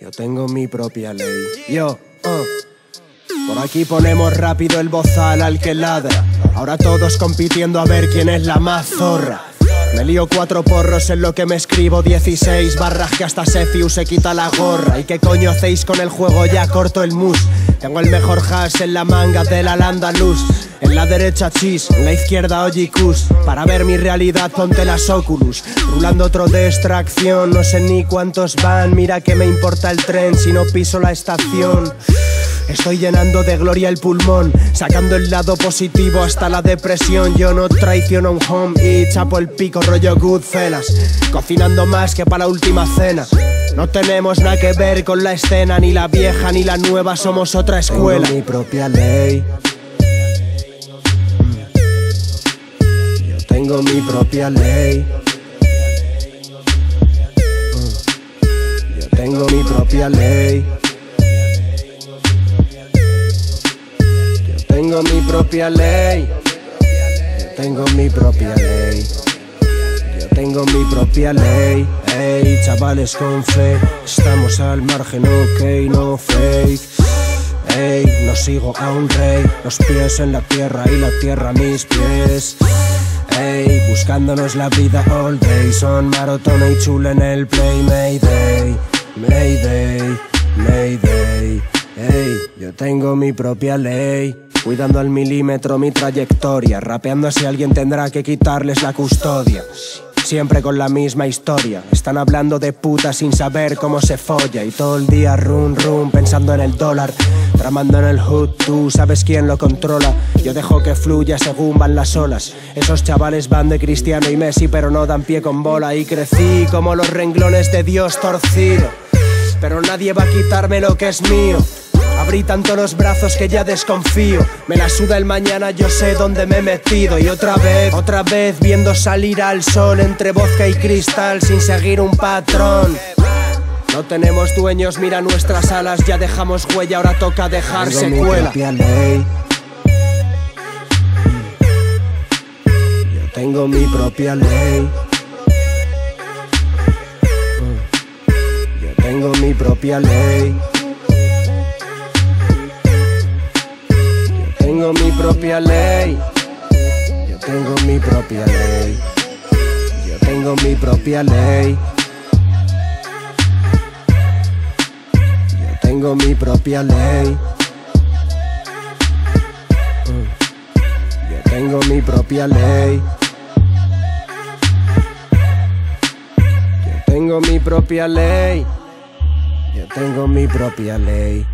Yo tengo mi propia ley. Yo, uh. Por aquí ponemos rápido el bozal al que ladra. Ahora todos compitiendo a ver quién es la más zorra. Me lío cuatro porros en lo que me escribo 16 barras que hasta Sefiu se quita la gorra. ¿Y qué coño hacéis con el juego? Ya corto el mus. Tengo el mejor hash en la manga de la Landalus. En la derecha chis, en la izquierda Ojicus Para ver mi realidad ponte las Oculus Rulando otro de extracción, no sé ni cuántos van Mira que me importa el tren si no piso la estación Estoy llenando de gloria el pulmón, sacando el lado positivo hasta la depresión. Yo no traiciono un home y chapo el pico rollo Goodfellas, cocinando más que para la última cena. No tenemos nada que ver con la escena, ni la vieja ni la nueva, somos otra escuela. Tengo mi propia ley. Yo tengo mi propia ley. Yo tengo mi propia ley. tengo mi propia ley. Yo tengo mi propia ley. Tengo mi propia ley. Ey, chavales con fe, estamos al margen, ok, no fake. Ey, no sigo a un rey, los pies en la tierra y la tierra a mis pies. Ey, buscándonos la vida all day, son maratona y chula en el play, Mayday, Mayday, Mayday. Ey, yo tengo mi propia ley. Cuidando al milímetro mi trayectoria, rapeando si alguien tendrá que quitarles la custodia. Siempre con la misma historia. Están hablando de puta sin saber cómo se folla. Y todo el día rum rum pensando en el dólar. Tramando en el hood, tú sabes quién lo controla. Yo dejo que fluya según van las olas. Esos chavales van de Cristiano y Messi, pero no dan pie con bola. Y crecí como los renglones de Dios torcido. Pero nadie va a quitarme lo que es mío. Abrí tanto los brazos que ya desconfío. Me la suda el mañana, yo sé dónde me he metido. Y otra vez, otra vez, viendo salir al sol entre vodka y cristal sin seguir un patrón. No tenemos dueños, mira nuestras alas, ya dejamos huella, ahora toca dejar secuela. Yo tengo mi propia ley. Yo tengo mi propia ley. Tengo mi propia ley. Yo tengo mi propia ley. Yo tengo mi propia ley. Yo tengo mi propia ley. Yo tengo mi propia ley. Yo tengo mi propia ley. Yo tengo mi propia ley.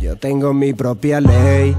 Yo tengo mi propia ley.